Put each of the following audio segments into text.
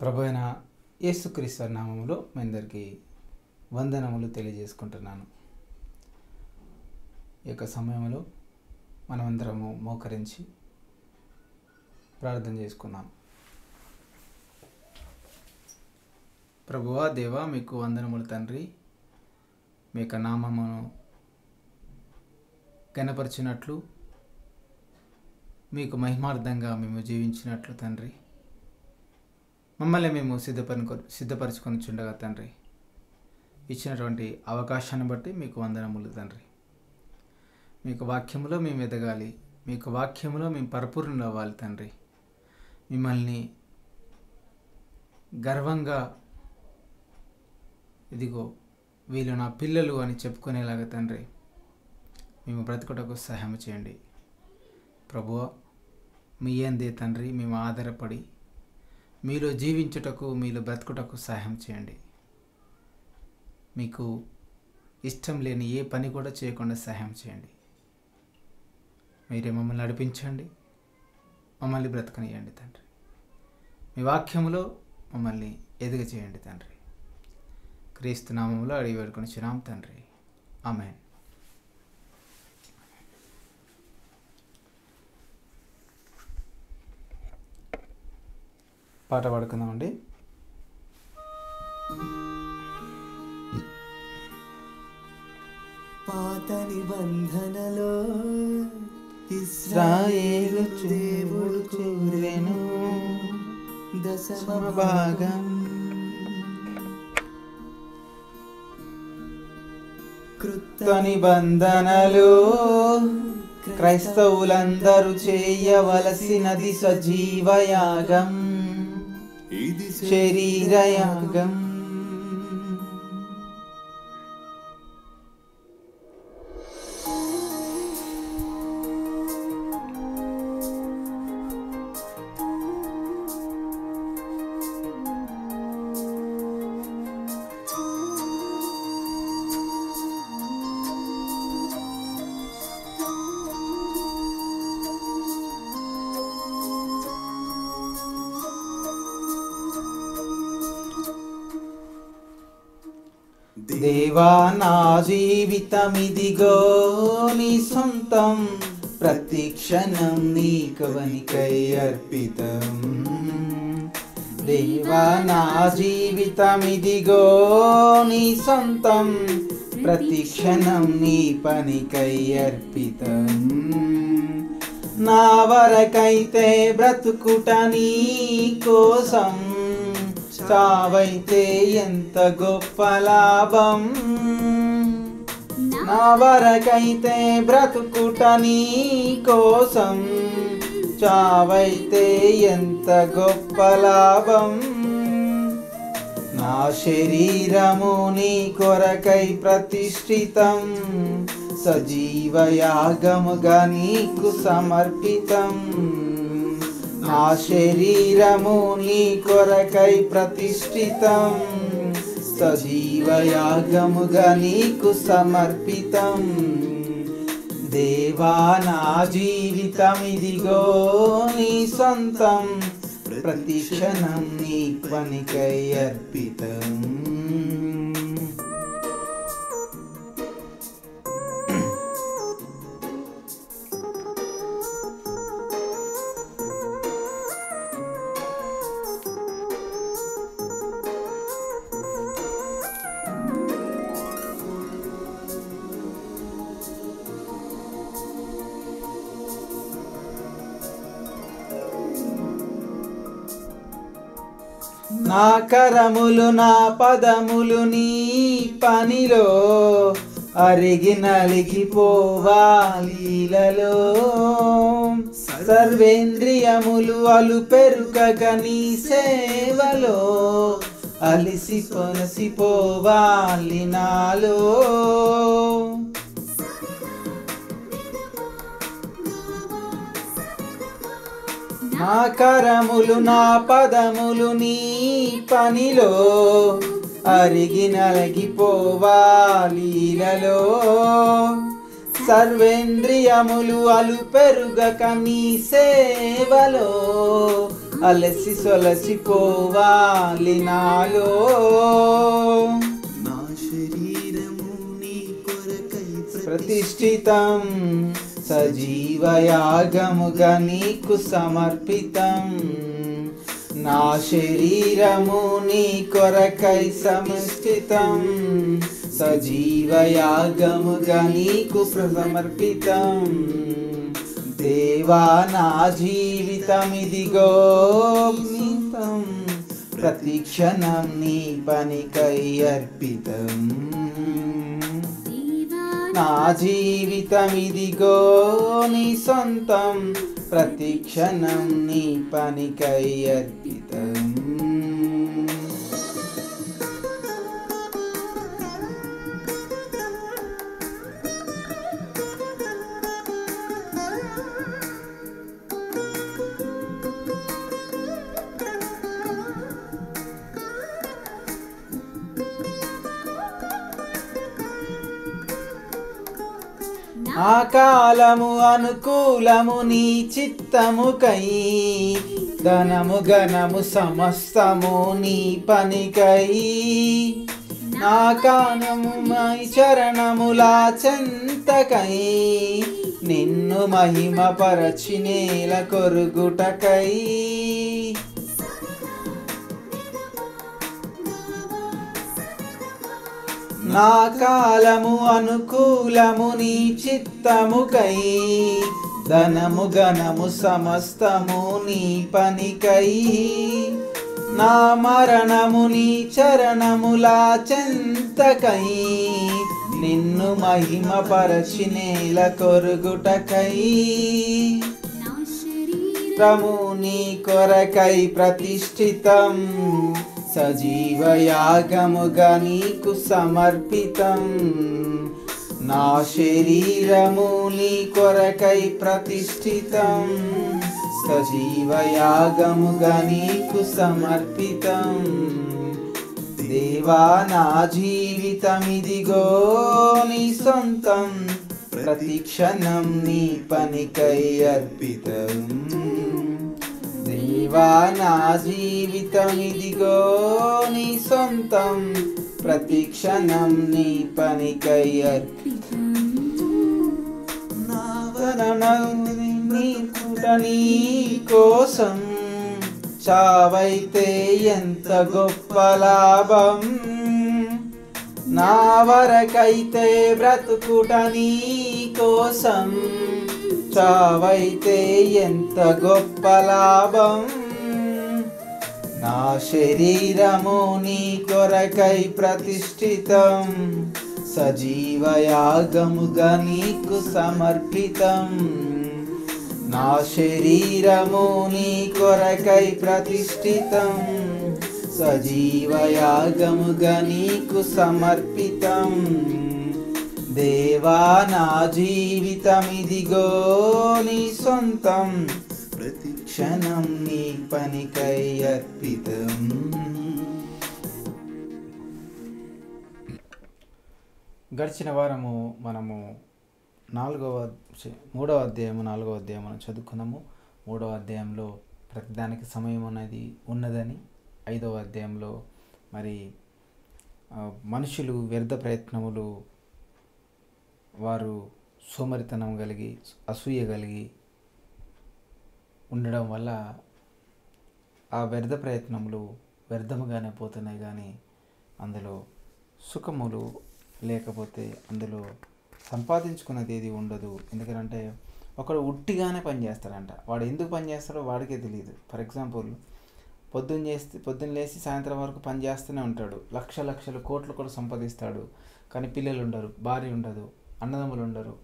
ప్రభు అయిన నామములో మీ అందరికీ వందనములు తెలియజేసుకుంటున్నాను. ఈ యొక్క సమయంలో మనమందరము మోకరించి ప్రార్థన చేసుకున్నాం ప్రభువా దేవా మీకు వందనములు తండ్రి. మీ యొక్క నామమును కనపరిచినట్లు మీకు మహిమార్థంగా మేము జీవించినట్లు తండ్రి. మమ్మల్ని మేము సిద్ధపరి సిద్ధపరచుకొని చుండగా తండ్రి. ఇచ్చినటువంటి అవకాశాన్ని బట్టి మీకు వందనములు తండ్రి. మీకు వాక్యములో మేము ఎదగాలి. మీకు వాక్యములో మేము పరిపూర్ణ అవ్వాలి తండ్రి. మిమ్మల్ని గర్వంగా ఇదిగో వీళ్ళు నా పిల్లలు అని చెప్పుకునేలాగా తండ్రి మేము బ్రతుకుటకు సహాయం చేయండి. ప్రభువ మీ అందే తండ్రి మేము ఆధారపడి మీలో జీవించుటకు మీలో బ్రతుకుటకు సహాయం చేయండి. మీకు ఇష్టం లేని ఏ పని కూడా చేయకుండా సహాయం చేయండి. మీరే మమ్మల్ని నడిపించండి. మమ్మల్ని బ్రతకనియండి తండ్రి. మీ వాక్యంలో మమ్మల్ని ఎదుగ చేయండి తండ్రి. క్రీస్తు నామంలో అడిగి వేడుకొని చిరాం తండ్రి. ఆమెన్. పాట పాడుకుందామండి. పాత నిబంధనలో ఇస్రాయేలు దేవుడు చూరెను దశమ భాగం. కృత నిబంధనలు క్రైస్తవులందరూ చేయవలసినది సజీవయాగం ఇది దేవా నా జీవితమిదిగో నీ సొంతం. ప్రతి క్షణం నీ కవనికై అర్పితం. దేవా నా జీవితమిదిగో నీ సొంతం. ప్రతి క్షణం నీ పనికై అర్పితం. నా వరకైతే బ్రతుకుట నీ కోసం. చావైతే ఎంత గొప్ప లాభం? నా వరకైతే బ్రతుకుట నీ కోసం. చావైతే ఎంత గొప్ప లాభం? నా శరీరము నీ కొరకై ప్రతిష్ఠితం. సజీవయాగముగా నీకు సమర్పితం. నా శరీరము నీ కొరకై ప్రతిష్ఠితం సజీవయాగముగా నీకు సమర్పితం దేవా నా జీవితం ఇదిగో నీ సొంతం ప్రతి క్షణం నీ పనికై అర్పితం నా కరములు నా పదములు నీ పనిలో అరిగి నలిగిపోవాలీలలో సర్వేంద్రియములు అలు పెరుకగ నీ సేవలో అలిసి పొనసిపోవాలి నాలో నా కరములు నా పదములు నీ పనిలో. అరిగి నలగిపోవాలీలలో సర్వేంద్రియములు అలు పెరుగక నీ సేవలో. అలసి సొలసిపోవాలి నాలో నా శరీరము నీ కొరకై ప్రతిష్ఠితం. సజీవయాగముగా నీకు సమర్పితం. నా శరీరము నీ కొరకై సముష్టితం. సజీవయాగముగా నీకు సమర్పితం దేవా నా జీవితం ఇదిగో ప్రతి క్షణం నీ పనికై అర్పితం. నా జీవితం ఇదిగో నీ సొంతం ప్రతి క్షణం నీ పనికై అర్పితం ఆ కాలము అనుకూలము నీ చిత్తముకై ధనము గణము సమస్తము నీ పనికై. నా కానము మై చరణములా చెంతకై. నిన్ను మహిమ పరచి నేల కొరుగుటకై. నా కాలము అనుకూలము నీ చిత్తముకై ధనము గణము సమస్తము నీ పనికై. నా మరణము నీ చరణములా చెంతకై నిన్ను మహిమ పరచి నేల కొరుగుటకై. రము నీ కొరకై ప్రతిష్ఠితం. సజీవయాగముగా నీకు సమర్పితం. నా శరీరము నీ కొరకై ప్రతిష్ఠితం. సజీవయాగముగా నీకు సమర్పితం. దేవా నా జీవితమిదిగో నీ సొంతం. ప్రతిక్షణం నీ పనికై అర్పితం. దేవా నా జీవితం ఇదిగో నీ సొంతం ప్రతి క్షణం నీ పనికై నీ కోసం చావైతే ఎంత గొప్ప లాభం నా వరకైతే బ్రతుకుట నీ కోసం చావైతే ఎంత గొప్ప లాభం నా శరీరము నీ కొరకై ప్రతిష్ఠితం. సజీవయాగముగా నీకు సమర్పితం. నా శరీరము నీ కొరకై ప్రతిష్ఠితం. సజీవయాగముగా నీకు సమర్పితం. దేవా నా జీవితం ఇదిగో నీ సొంతం. ప్రతి క్షణం నీ పనికై అర్పితం. గడిచిన వారము మనము నాలుగవ మూడవ అధ్యాయము నాలుగవ అధ్యాయం మనం చదువుకున్నాము. మూడవ అధ్యాయంలో ప్రతిదానికి సమయం అనేది ఉన్నదని ఐదవ అధ్యాయంలో మరి మనుషులు వ్యర్థ ప్రయత్నములు వారు సోమరితనం కలిగి అసూయ కలిగి ఉండడం వల్ల ఆ వ్యర్థ ప్రయత్నములు వ్యర్థముగానే పోతున్నాయి కానీ అందులో సుఖములు లేకపోతే అందులో సంపాదించుకున్నది ఏది ఉండదు. ఎందుకంటే ఒకడు ఉట్టిగానే పనిచేస్తాడంట వాడు ఎందుకు పని చేస్తాడో వాడికే తెలియదు ఫర్ ఎగ్జాంపుల్ పొద్దున్న చేస్తే పొద్దున్న లేచి సాయంత్రం వరకు పని చేస్తూనే ఉంటాడు. లక్ష లక్షలు కోట్లు కూడా సంపాదిస్తాడు. కానీ పిల్లలు ఉండరు భార్య ఉండదు అన్నదమ్ములు ఉండరు.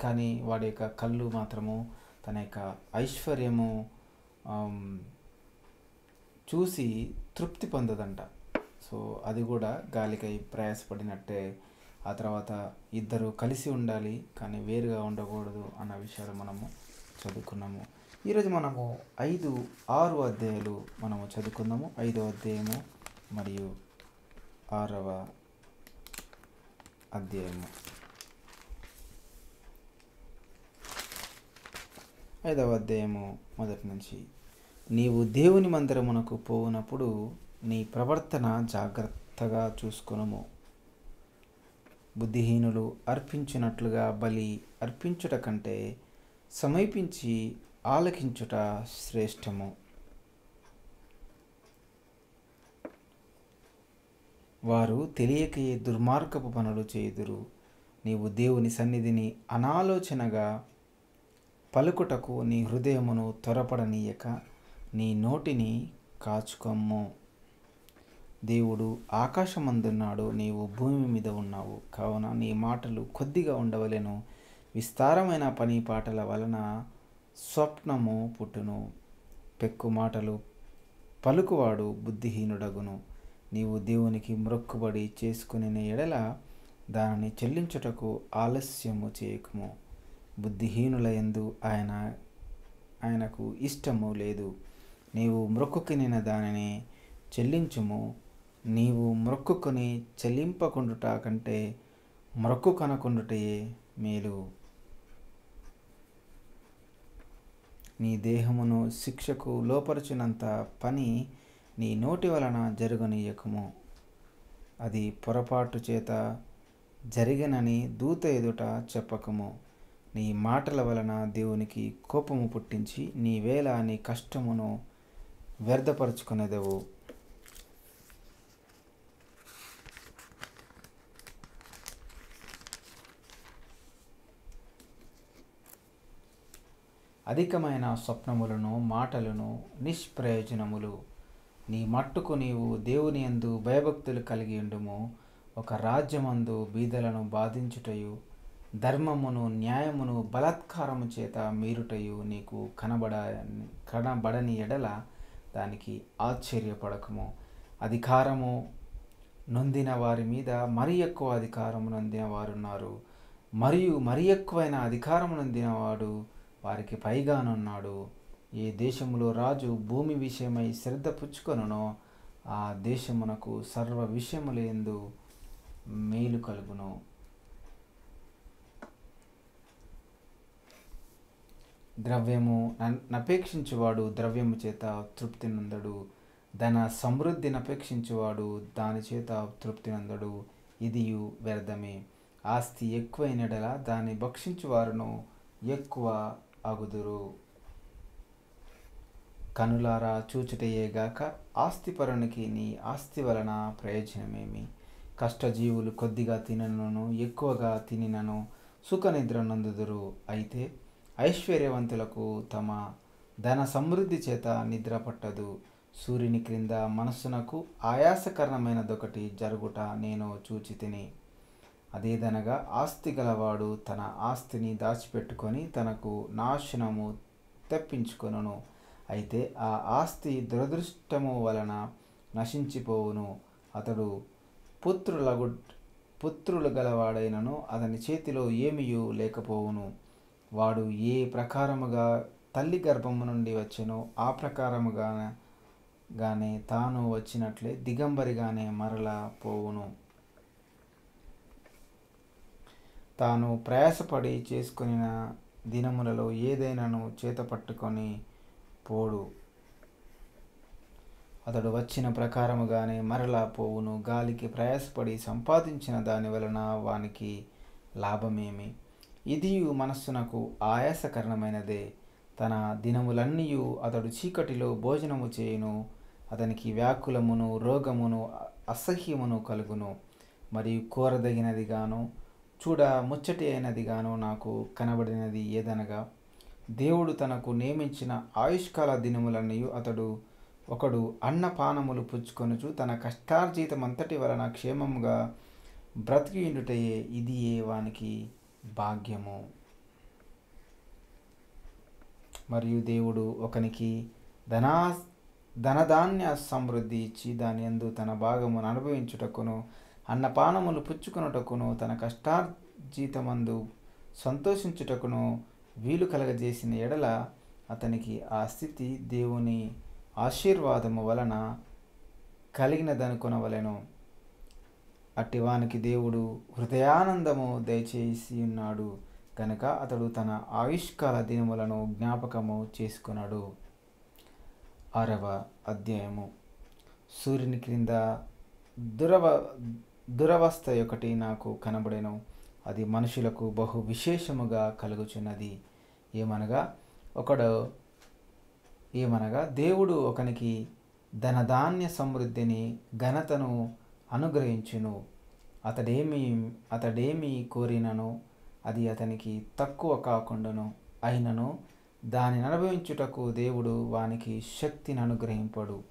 కానీ వాడి యొక్క కళ్ళు మాత్రము తన యొక్క ఐశ్వర్యము చూసి తృప్తి పొందదంట. సో అది కూడా గాలికై ప్రయాసపడినట్టే ఆ తర్వాత ఇద్దరు కలిసి ఉండాలి కానీ వేరుగా ఉండకూడదు అన్న విషయాలు మనము చదువుకున్నాము. ఈరోజు మనము ఐదు ఆరు అధ్యాయులు మనము చదువుకుందాము. ఐదో అధ్యాయము మరియు ఆరవ అధ్యాయము. ఐదవ అధ్యాయము మొదటి నుంచి. నీవు దేవుని మందిరమునకు పోవునప్పుడు నీ ప్రవర్తన జాగ్రత్తగా చూసుకొనుము. బుద్ధిహీనులు అర్పించినట్లుగా బలి అర్పించుట కంటే సమీపించి ఆలకించుట శ్రేష్టము. వారు తెలియకయే దుర్మార్గపు పనులు చేయుదురు. నీవు దేవుని సన్నిధిని అనాలోచనగా పలుకుటకు నీ హృదయమును త్వరపడనీయక నీ నోటిని కాచుకొమ్ము. దేవుడు ఆకాశమందున్నాడు నీవు భూమి మీద ఉన్నావు. కావున నీ మాటలు కొద్దిగా ఉండవలెను. విస్తారమైన పని పాటల వలన స్వప్నము పుట్టును. పెక్కు మాటలు పలుకువాడు బుద్ధిహీనుడగును. నీవు దేవునికి మ్రొక్కుబడి చేసుకుని ఎడల దానిని చెల్లించుటకు ఆలస్యము చేయకుము. బుద్ధిహీనుల యందు ఆయన ఆయనకు ఇష్టము లేదు. నీవు మ్రొక్కుకినిన దానిని చెల్లించుము. నీవు మ్రొక్కుకొని చెల్లింపకుండుట కంటే మ్రొక్కు కనకుండుటయే మేలు. నీ దేహమును శిక్షకు లోపరచినంత పని నీ నోటి వలన జరుగునీయకము. అది పొరపాటు చేత జరిగినని దూత ఎదుట చెప్పకము. నీ మాటల వలన దేవునికి కోపము పుట్టించి నీ వేళ నీ కష్టమును వ్యర్థపరుచుకునేదవు. అధికమైన స్వప్నములను మాటలను నిష్ప్రయోజనములు నీ మట్టుకు నీవు దేవుని యందు భయభక్తులు కలిగి ఉండుము. ఒక రాజ్యమందు బీదలను బాధించుటయు ధర్మమును న్యాయమును బలాత్కారము చేత మీరుటయు నీకు కనబడ కనబడని ఎడల దానికి ఆశ్చర్యపడకము. అధికారము నొందిన వారి మీద మరి ఎక్కువ అధికారము నొందిన వారున్నారు. మరియు మరి ఎక్కువైన అధికారము నొందినవాడు వారికి పైగానున్నాడు ఏ దేశములో రాజు భూమి విషయమై శ్రద్ధ పుచ్చుకొనునో ఆ దేశమునకు సర్వ విషయములందు మేలు కలుగును. ద్రవ్యము నన్- నపేక్షించువాడు ద్రవ్యము చేత తృప్తి నందడు. ధన సమృద్ధిని అపేక్షించువాడు దాని చేత తృప్తి నందడు. ఇదియు వ్యర్థమే. ఆస్తి ఎక్కువైనడల దాన్ని భక్షించువారును ఎక్కువ అగుదురు కనులారా చూచుటయేగాక ఆస్తిపరునికి నీ ఆస్తి వలన ప్రయోజనమేమి? కష్టజీవులు కొద్దిగా తినను ఎక్కువగా తినినను సుఖనిద్ర నందుదురు. అయితే ఐశ్వర్యవంతులకు తమ ధన సమృద్ధి చేత నిద్ర పట్టదు. సూర్యుని క్రింద మనస్సునకు ఆయాసకరమైనదొకటి జరుగుట నేను చూచి తిని అదేదనగా ఆస్తి గలవాడు తన ఆస్తిని దాచిపెట్టుకొని తనకు నాశనము తెప్పించుకొనును. అయితే ఆ ఆస్తి దురదృష్టము వలన నశించిపోవును. అతడు పుత్రులగు పుత్రులు గలవాడైనను అతని చేతిలో ఏమీ లేకపోవును. వాడు ఏ ప్రకారముగా తల్లి గర్భము నుండి వచ్చెనో ఆ ప్రకారముగా గానే తాను వచ్చినట్లే దిగంబరిగానే మరలా పోవును. తాను ప్రయాసపడి చేసుకుని దినములలో ఏదైనాను చేత పట్టుకొని పోడు. అతడు వచ్చిన ప్రకారముగానే మరలా పోవును. గాలికి ప్రయాసపడి సంపాదించిన దాని వలన వానికి లాభమేమి? ఇదియు మనస్సునకు ఆయాసకరణమైనదే. తన దినములన్నీయు అతడు చీకటిలో భోజనము చేయును. అతనికి వ్యాకులమును రోగమును అసహ్యమును కలుగును. మరియు కోరదగినదిగాను చూడ ముచ్చటి అయినదిగాను నాకు కనబడినది ఏదనగా దేవుడు తనకు నియమించిన ఆయుష్కాల దినములన్నీ అతడు ఒకడు అన్నపానములు పుచ్చుకొనుచు తన కష్టార్జితమంతటి వలన క్షేమముగా బ్రతికియుండుటయే ఇది ఏ వానికి భాగ్యము. మరియు దేవుడు ఒకనికి ధనా ధనధాన్య సమృద్ధి ఇచ్చి దాని యందు తన భాగమును అనుభవించుటకును అన్నపానములు పుచ్చుకొనుటకును తన కష్టార్జీతమందు సంతోషించుటకును వీలు కలగజేసిన ఎడల అతనికి ఆ స్థితి దేవుని ఆశీర్వాదము వలన కలిగినదనుకొనవలెను. అట్టివానికి దేవుడు హృదయానందము దయచేసి ఉన్నాడు. కనుక అతడు తన ఆయుష్కాల దినములను జ్ఞాపకము చేసుకున్నాడు ఆరవ అధ్యాయము. సూర్యుని క్రింద దురవ దురవస్థ ఒకటి నాకు కనబడెను. అది మనుషులకు బహు విశేషముగా కలుగుచున్నది. ఏమనగా ఒకడు ఏమనగా దేవుడు ఒకనికి ధనధాన్య సమృద్ధిని ఘనతను అనుగ్రహించును. అతడేమి అతడేమి కోరినను అది అతనికి తక్కువ కాకుండాను అయినను. దానిని అనుభవించుటకు దేవుడు వానికి శక్తిని అనుగ్రహింపడు.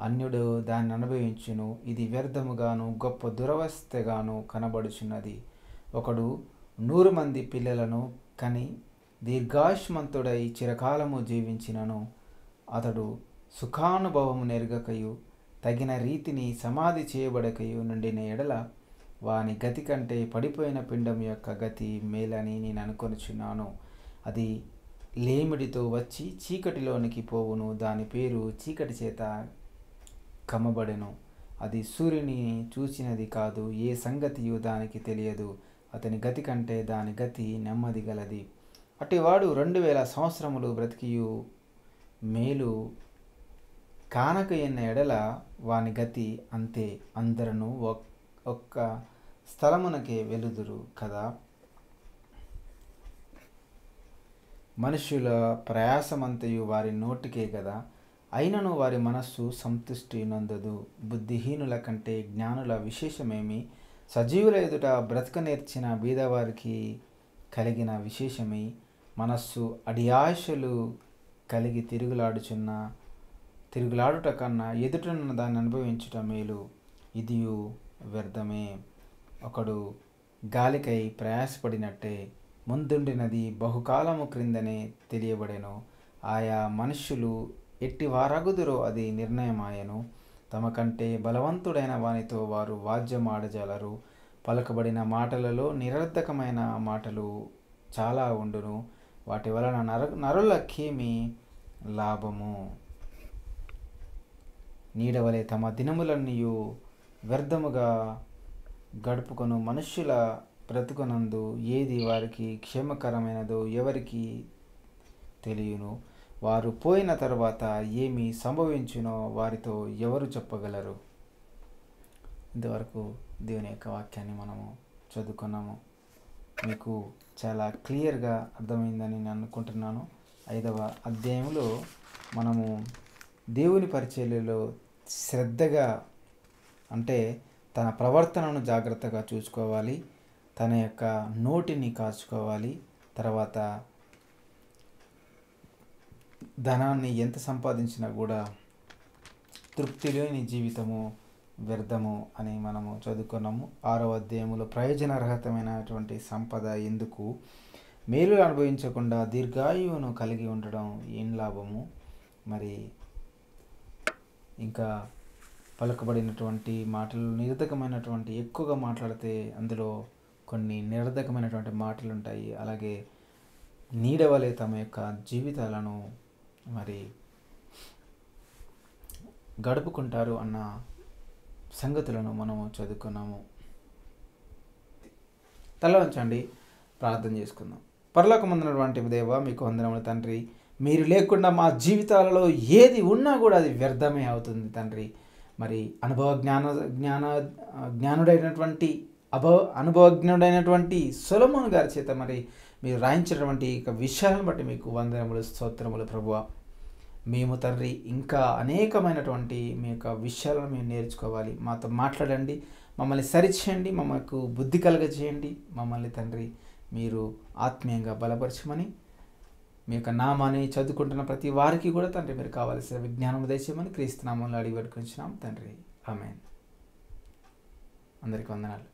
అన్యుడు దాన్ని అనుభవించును. ఇది వ్యర్థముగాను గొప్ప దురవస్థగాను కనబడుచున్నది. ఒకడు నూరు మంది పిల్లలను కని దీర్ఘాయుష్మంతుడై చిరకాలము జీవించినను. అతడు సుఖానుభవము నెరగకయు. తగిన రీతిని సమాధి చేయబడకయు నుండిన ఎడల వాని గతి కంటే పడిపోయిన పిండం యొక్క గతి మేలని నేను అనుకొనుచున్నాను. అది లేమిడితో వచ్చి చీకటిలోనికి పోవును. దాని పేరు చీకటి చేత కమ్మబడెను. అది సూర్యుని చూసినది కాదు. ఏ సంగతియు దానికి తెలియదు. అతని గతి కంటే దాని గతి నెమ్మది గలది. అటివాడు రెండు వేల సంవత్సరములు బ్రతికియు. మేలు కానక ఎన్న ఎడల వాని గతి అంతే. అందరను ఒక్క స్థలమునకే వెలుదురు కదా. మనుషుల ప్రయాసమంతయు వారి నోటికే కదా అయినను వారి మనస్సు సంతుష్టి నందదు. బుద్ధిహీనుల కంటే జ్ఞానుల విశేషమేమి? సజీవుల ఎదుట బ్రతక నేర్చిన బీదవారికి కలిగిన విశేషమే? మనస్సు అడియాశలు కలిగి తిరుగులాడుచున్న తిరుగులాడుట కన్నా ఎదుటనున్న దాన్ని అనుభవించుట మేలు. ఇదియు వ్యర్థమే. ఒకడు గాలికై ప్రయాసపడినట్టే ముందుండినది బహుకాలము క్రిందనే తెలియబడెను. ఆయా మనుష్యులు ఎట్టి వారగుదురో అది నిర్ణయమాయను. తమ కంటే బలవంతుడైన వానితో వారు వాద్యమాడజలరు. పలకబడిన మాటలలో నిరర్ధకమైన మాటలు చాలా ఉండును. వాటి వలన నర నరులకేమి లాభము. నీడవలే తమ దినములన్నీయు వ్యర్థముగా గడుపుకొను. మనుష్యుల బ్రతుకునందు ఏది వారికి క్షేమకరమైనదో ఎవరికి తెలియను. వారు పోయిన తర్వాత ఏమి సంభవించునో వారితో ఎవరు చెప్పగలరు? ఇంతవరకు దేవుని యొక్క వాక్యాన్ని మనము చదువుకున్నాము. మీకు చాలా క్లియర్గా అర్థమైందని నేను అనుకుంటున్నాను. ఐదవ అధ్యాయంలో మనము దేవుని పరిచర్యలో శ్రద్ధగా అంటే తన ప్రవర్తనను జాగ్రత్తగా చూసుకోవాలి తన యొక్క నోటిని కాచుకోవాలి తర్వాత ధనాన్ని ఎంత సంపాదించినా కూడా తృప్తి లేని జీవితము వ్యర్థము అని మనము చదువుకున్నాము. ఆరో అధ్యాయంలో ప్రయోజనరహితమైనటువంటి సంపద ఎందుకు? మేలు అనుభవించకుండా దీర్ఘాయువును కలిగి ఉండడం ఏం లాభము? మరి ఇంకా పలకబడినటువంటి మాటలు నిరర్ధకమైనటువంటి ఎక్కువగా మాట్లాడితే అందులో కొన్ని నిరర్ధకమైనటువంటి మాటలు ఉంటాయి అలాగే నీడవలే తమ యొక్క జీవితాలను మరి గడుపుకుంటారు అన్న సంగతులను మనము చదువుకున్నాము. తల వంచండి. ప్రార్థన చేసుకుందాం. పరలోకమందునటువంటి దేవ మీకు వందనములు తండ్రి. మీరు లేకుండా మా జీవితాలలో ఏది ఉన్నా కూడా అది వ్యర్థమే అవుతుంది తండ్రి. మరి అనుభవ జ్ఞాన జ్ఞాన జ్ఞానుడైనటువంటి అభవ అనుభవజ్ఞుడైనటువంటి సొలమోన్ గారి చేత మరి మీరు రాయించినటువంటి యొక్క విషయాలను బట్టి మీకు వందనములు స్తోత్రములు ప్రభువ. మేము తండ్రి ఇంకా అనేకమైనటువంటి మీ యొక్క విషయాలను మేము నేర్చుకోవాలి. మాతో మాట్లాడండి మమ్మల్ని సరిచేయండి మమ్మకు బుద్ధి కలగజేయండి. మమ్మల్ని తండ్రి మీరు ఆత్మీయంగా బలపరచమని మీ యొక్క నామాన్ని చదువుకుంటున్న ప్రతి వారికి కూడా తండ్రి మీరు కావాల్సిన విజ్ఞానం దయచేయమని క్రీస్తునామంలో అడిగి పెట్టుకుంటున్నాం తండ్రి ఆమెన్. అందరికీ వందనాలు.